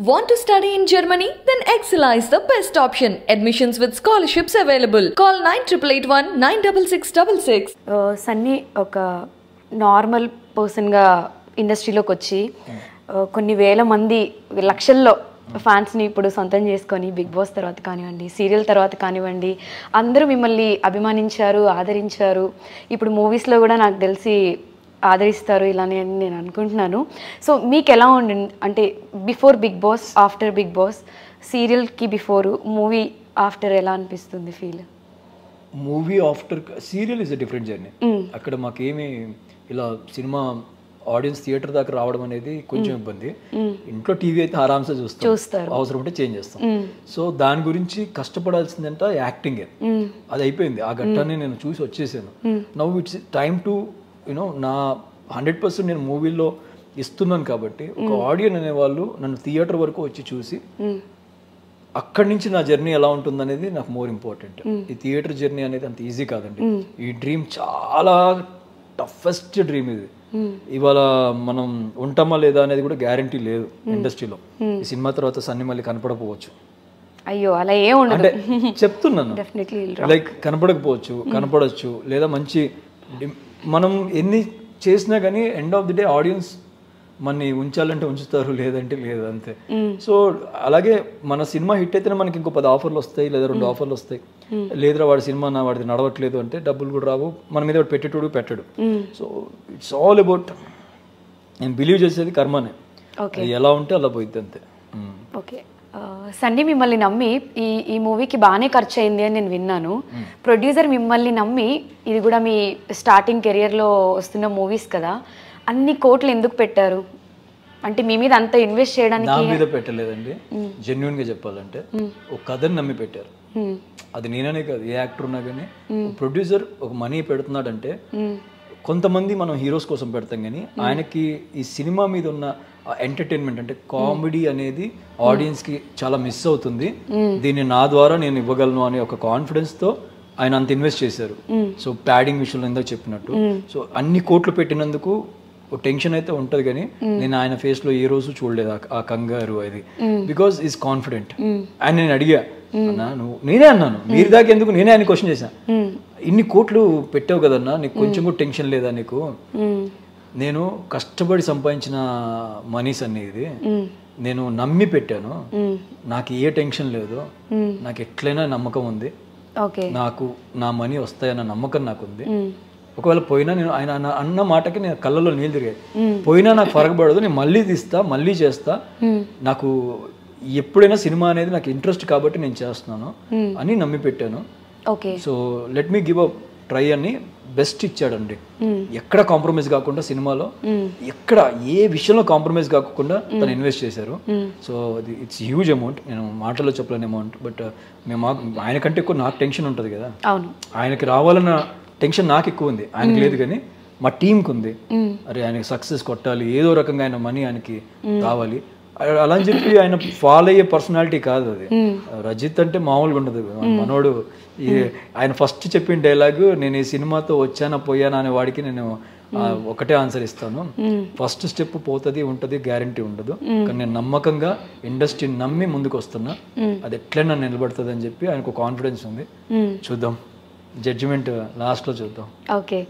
Want to study in Germany? Then Excella is the best option. Admissions with scholarships available. Call 9881 96666. ఆ, సన్నీ ఒక normal పర్సన్గా ఇండస్ట్రీలోకి వచ్చి ఆ, కొన్ని వేల మంది లక్షల్లో ఫ్యాన్స్ని ఇప్పుడు సొంతం చేసుకొని బిగ్ బాస్ తర్వాత కానివ్వండి సీరియల్ తర్వాత కానివ్వండి అందరూ మిమ్మల్ని అభిమానించారు ఆదరించారు ఇప్పుడు మూవీస్లో కూడా నాకు తెలిసి ఆదరిస్తారు ఇలానే అని నేను అనుకుంటున్నాను. సో మీకు ఎలా ఉండి అంటే before Bigg Boss after Bigg Boss సీరియల్కి before movie after ఎలా అనిపిస్తుంది feel movie after serial is a different journey అక్కడ మాకేమి ఇలా సినిమా ఆడియన్స్ థియేటర్ దాకా రావడం అనేది కొంచెం ఇబ్బంది. ఇంట్లో టీవీ అయితే ఆరామ్సే చూస్తాం. చూస్తారు. అవసరం ఉంటే చేంజ్ చేస్తాం. సో దాని గురించి కష్టపడాల్సిందంట యాక్టింగే అది అయిపోయింది. ఆ ఘట్టాన్ని నేను చూసి వచ్చేసాను. నవ్వు it's time to you know నా హండ్రెడ్ పర్సెంట్ నేను మూవీలో ఇస్తున్నాను కాబట్టి ఒక ఆడియన్ అనేవాళ్ళు నన్ను థియేటర్ వరకు వచ్చి చూసి అక్కడి నుంచి నా జర్నీ ఎలా ఉంటుంది అనేది నాకు మోర్ ఇంపార్టెంట్. ఈ థియేటర్ జర్నీ అనేది అంత ఈజీ కాదండి. ఈ డ్రీమ్ చాలా టఫెస్ట్ డ్రీమ్ ఇది. ఇవాళ మనం ఉంటామా లేదా అనేది కూడా గ్యారంటీ లేదు ఇండస్ట్రీలో. ఈ సినిమా తర్వాత సన్ని మళ్ళీ కనపడకపోవచ్చు. అయ్యో అలా ఏం అంటే చెప్తున్నాను. లైక్ కనపడకపోవచ్చు కనపడవచ్చు లేదా మంచి మనం ఎన్ని చేసినా కానీ end of the day audience మనని ఉంచాలంటే ఉంచుతారు లేదంటే లేదు అంతే. సో అలాగే మన సినిమా హిట్ అయితేనే మనకి ఇంకో పది ఆఫర్లు వస్తాయి లేదా రెండు ఆఫర్లు వస్తాయి. లేదురా వాడి సినిమా నా వాడిది నడవట్లేదు అంటే డబ్బులు కూడా రావు మన మీద వాడు పెట్టేటోడు పెట్టడు. సో ఇట్స్ ఆల్ అబౌట్ నేను బిలీవ్ చేసేది కర్మనే. ఎలా ఉంటే అలా పోయిద్ది అంతే. ఓకే. సన్నీ మిమ్మల్ని నమ్మి ఈ ఈ మూవీకి బాగానే ఖర్చు అయింది అని నేను విన్నాను. ప్రొడ్యూసర్ మిమ్మల్ని నమ్మి ఇది కూడా మీ స్టార్టింగ్ కెరియర్లో వస్తున్న మూవీస్ కదా. అన్ని కోట్లు ఎందుకు పెట్టారు? అంటే మీ మీద అంత ఇన్వెస్ట్ నా చేయడానికి మీద పెట్టలేదండి. జెన్యున్గా చెప్పాలంటే ఒక కథని నమ్మి పెట్టారు. అది నేననే కాదు ఏ యాక్టర్ ఉన్నా కానీ ప్రొడ్యూసర్ ఒక మనీ పెడుతున్నాడంటే కొంతమంది మనం హీరోస్ కోసం పెడతాం కానీ ఆయనకి ఈ సినిమా మీద ఉన్న ఎంటర్టైన్మెంట్ అంటే కామెడీ అనేది ఆడియన్స్కి చాలా మిస్ అవుతుంది. దీన్ని నా ద్వారా నేను ఇవ్వగలను అనే ఒక కాన్ఫిడెన్స్తో ఆయన అంత ఇన్వెస్ట్ చేశారు. సో ప్యాడింగ్ విషయంలో ఇందాక చెప్పినట్టు. సో అన్ని కోట్లు పెట్టినందుకు ఒక టెన్షన్ అయితే ఉంటది కానీ నేను ఆయన ఫేస్లో ఏ రోజు చూడలేదు ఆ- కంగారు అది. బికాస్ ఈస్ కాన్ఫిడెంట్ ఆయన నేను అడిగా అన్నా నువ్వు నేనే అన్నాను. మీరు దాకా ఎందుకు? నేనే ఆయన క్వశ్చన్ చేశాను ఇన్ని కోట్లు పెట్టావు కదన్నా నీకు కొంచెం కూడా టెన్షన్ లేదా నీకు. నేను కష్టపడి సంపాదించిన మనీస్ అన్ని ఇది నేను నమ్మి పెట్టాను. నాకు ఏ టెన్షన్ లేదు. నాకు ఎట్లయినా నమ్మకం ఉంది. నాకు నా మనీ వస్తాయన్న నమ్మకం నాకు ఉంది. ఒకవేళ పోయినా నేను ఆయన అన్న- మాటకి నేను కళ్ళలో నీళ్ళు తిరిగాయి. పోయినా నాకు ఫరకపడదు నేను మళ్ళీ తీస్తా మళ్ళీ చేస్తా. నాకు ఎప్పుడైనా సినిమా అనేది నాకు ఇంట్రెస్ట్ కాబట్టి నేను చేస్తున్నాను అని నమ్మి పెట్టాను okay so let me give a try అని బెస్ట్ ఇచ్చాడండి. ఎక్కడ కాంప్రమైజ్ కాకుండా సినిమాలో ఎక్కడ ఏ విషయంలో కాంప్రమైజ్ కాకుండా తను ఇన్వెస్ట్ చేశారు. సో అది ఇట్స్ హ్యూజ్ అమౌంట్ నేను మాటల్లో చెప్పలేని అమౌంట్ బట్ మేము మాకు- ఆయన కంటే ఎక్కువ నాకు టెన్షన్ ఉంటుంది కదా. ఆయనకి రావాలన్న టెన్షన్ నాకు ఎక్కువ ఉంది. ఆయనకి లేదు కానీ మా టీంకి ఉంది అరే ఆయనకి సక్సెస్ కొట్టాలి ఏదో రకంగా ఆయన మనీ ఆయనకి రావాలి. అలా అని చెప్పి ఆయన ఫాలో అయ్యే పర్సనాలిటీ కాదు అది. రజిత్ అంటే మామూలుగా ఉండదు. మనోడు ఆయన ఫస్ట్ చెప్పిన డైలాగ్ నేను ఈ సినిమాతో వచ్చానా పోయానా అనే వాడికి నేను ఒకటే ఆన్సర్ ఇస్తాను. ఫస్ట్ స్టెప్ పోతుంది ఉంటది గ్యారంటీ ఉండదు. కానీ నేను నమ్మకంగా ఇండస్ట్రీని నమ్మి ముందుకు వస్తున్నా అది ఎట్లైనా నిలబడుతుంది అని చెప్పి ఆయనకు కాన్ఫిడెన్స్ ఉంది. చూద్దాం. జడ్జిమెంట్ లాస్ట్లో చూద్దాం. ఓకే.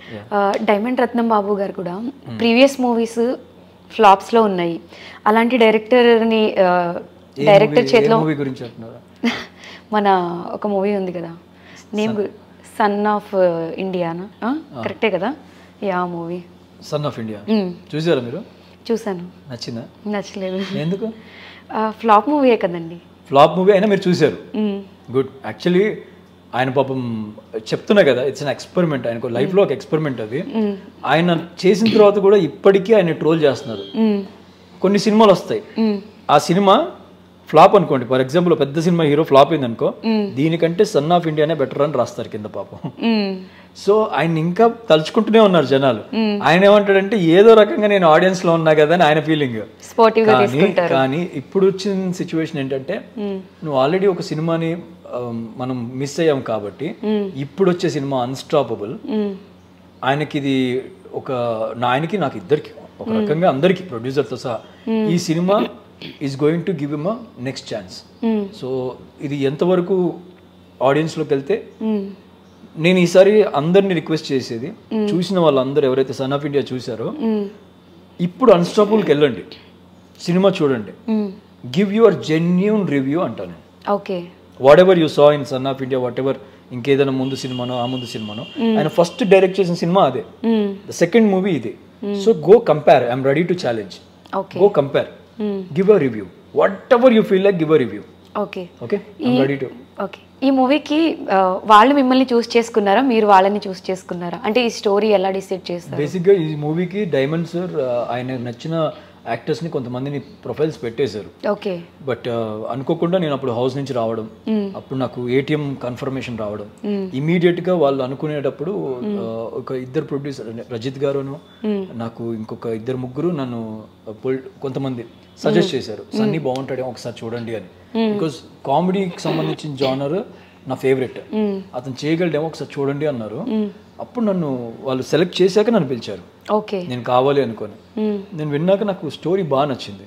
డైమండ్ రత్నం బాబు గారు కూడా ప్రీవియస్ మూవీస్ ఫ్లాప్స్లో ఉన్నాయి. అలాంటి డైరెక్టర్ని డైరెక్టర్ చేతిలో మూవీ గురించి అంటున్నారా? మన ఒక మూవీ ఉంది కదా. నేమ్ సన్ ఆఫ్ ఇండియానా కరెక్టే కదా? Yeah movie. Son of India చూసారా మీరు? చూసాను నచ్చిందా? నచ్చలేదు. ఎందుకు? ఫ్లాప్ మూవీయే కదండి. ఫ్లాప్ మూవీ అయినా మీరు చూశారు. మ్మ్. గుడ్. యాక్చువల్లీ ఆయన పాపం చెప్తున్నా కదా ఇట్స్ అన్ ఎక్స్పెరిమెంట్ ఆయనకు లైఫ్లో ఒక ఎక్స్పెరిమెంట్ అది. ఆయన చేసిన తర్వాత కూడా ఇప్పటికీ ఆయన ట్రోల్ చేస్తున్నారు. కొన్ని సినిమాలు వస్తాయి. ఆ సినిమా ఫ్లాప్ అనుకోండి. ఫర్ ఎగ్జాంపుల్ పెద్ద సినిమా హీరో ఫ్లాప్ అయింది అనుకో దీనికంటే సన్ ఆఫ్ ఇండియానే బెటర్ అని రాస్తారు కింద పాపం. సో ఆయన ఇంకా తలుచుకుంటూనే ఉన్నారు జనాలు. ఆయన ఏమంటాడంటే ఏదో రకంగా నేను ఆడియన్స్లో ఉన్నా కదా అని ఆయన ఫీలింగ్ కానీ కానీ ఇప్పుడు వచ్చిన సిచ్యువేషన్ ఏంటంటే నువ్వు ఆల్రెడీ ఒక సినిమాని ఆ, మనం మిస్ అయ్యాం కాబట్టి ఇప్పుడు వచ్చే సినిమా అన్స్టాపబుల్. ఆయనకి ఇది ఒక ఆయనకి నాకు ఇద్దరికి ఒక రకంగా అందరికి ప్రొడ్యూసర్తో సహా. ఈ cinema is going to give him next chance so ఇది ఎంతవరకు ఆడియన్స్లోకి వెళ్తే నేను ఈసారి అందరిని రిక్వెస్ట్ చేసేది చూసిన వాళ్ళందరూ ఎవరైతే సన్ ఆఫ్ ఇండియా చూసారో ఇప్పుడు అన్స్టాపుల్కి వెళ్ళండి. సినిమా చూడండి. గివ్ యువర్ జెన్యున్ రివ్యూ అంటాను okay whatever you saw in son of India whatever ఇంకేదైనా ముందు సినిమానో ఆ ముందు సినిమానో ఆయన ఫస్ట్ డైరెక్ట్ చేసిన సినిమా అదే. ద సెకండ్ మూవీ ఇదే. So go compare I'm ready to challenge go compare give a review whatever you feel like give a review okay. Okay ready to okay. ఈ మూవీకి వాళ్ళు మిమ్మల్ని చూస్ చేసుకున్నారా? మీరు వాళ్ళని చూస్ చేసుకున్నారా? అంటే ఈ స్టోరీ ఎలా డిసైడ్ చేస్తారు? బేసిక్గా ఈ మూవీకి డైమండ్ సార్ ఆయన నచ్చిన యాక్టర్స్ని కొంతమందిని ప్రొఫైల్స్ పెట్టేశారు. ఓకే. బట్ అనుకోకుండా నేను అప్పుడు హౌస్ నుంచి రావడం అప్పుడు నాకు ఏటీఎం కన్ఫర్మేషన్ రావడం. ఇమీడియట్గా వాళ్ళు అనుకునేటప్పుడు ఆ, ఒక ఇద్దరు ప్రొడ్యూసర్ రజిత్ గారును నాకు ఇంకొక ఇద్దరు ముగ్గురు నన్ను పొల్- కొంతమంది సజెస్ట్ చేశారు. సన్నీ బాగుంటాడే ఒకసారి చూడండి అని. బికాస్ కామెడీకి సంబంధించిన జానర్ నా ఫేవరెట్ అతను చేయగలడేమో ఒకసారి చూడండి అన్నారు. అప్పుడు నన్ను వాళ్ళు సెలెక్ట్ చేశాక నన్ను పిలిచారు. ఓకే. నేను కావాలి అనుకొని. నేను విన్నాక నాకు స్టోరీ బాగా నచ్చింది.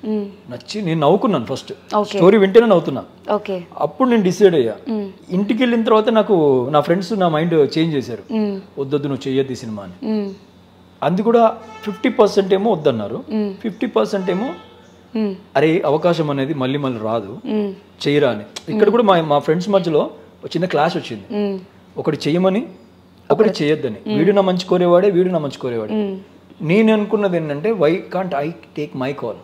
నచ్చి నేను నవ్వుకున్నాను ఫస్ట్ స్టోరీ వింటేనే నవ్వుతున్నా. ఓకే. అప్పుడు నేను డిసైడ్ అయ్యా. ఇంటికి వెళ్ళిన తర్వాత నాకు నా ఫ్రెండ్స్ నా మైండ్ చేంజ్ చేశారు. వద్దొద్దు నువ్వు చెయ్యొద్దు సినిమా అని. అది కూడా ఫిఫ్టీ పర్సెంట్ ఏమో వద్దన్నారు. ఫిఫ్టీ పర్సెంట్ ఏమో అరే అవకాశం అనేది మళ్ళీ మళ్ళీ రాదు. చెయ్యరా అని. ఇక్కడ కూడా మా మా ఫ్రెండ్స్ మధ్యలో చిన్న క్లాష్ వచ్చింది. ఒకటి చెయ్యమని ఒకటి చేయొద్దని వీడు నా మంచి కోరేవాడే వీడు నా మంచి కోరేవాడే. నేను అనుకున్నది ఏంటంటే why can't I take my call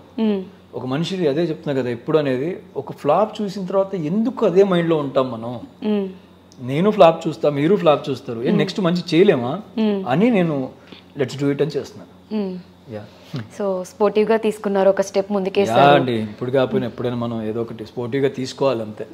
ఒక మనిషిది అదే చెప్తున్నా కదా ఎప్పుడు అనేది ఒక ఫ్లాప్ చూసిన తర్వాత ఎందుకు అదే మైండ్లో ఉంటాం మనం? నేను ఫ్లాప్ చూస్తా మీరు ఫ్లాప్ చూస్తారు. నెక్స్ట్ మంచి చేయలేమా? అని నేను లెట్స్ డూ ఇట్ అని చేస్తున్నాను యా సో స్పోర్టివ్గా తీసుకున్నారు ఒక స్టెప్ ముందుకే యా అండి. ఇప్పుడు కాకపోయినా ఎప్పుడైనా మనం ఏదో ఒకటి స్పోర్టివ్గా తీసుకోవాలి అంతే.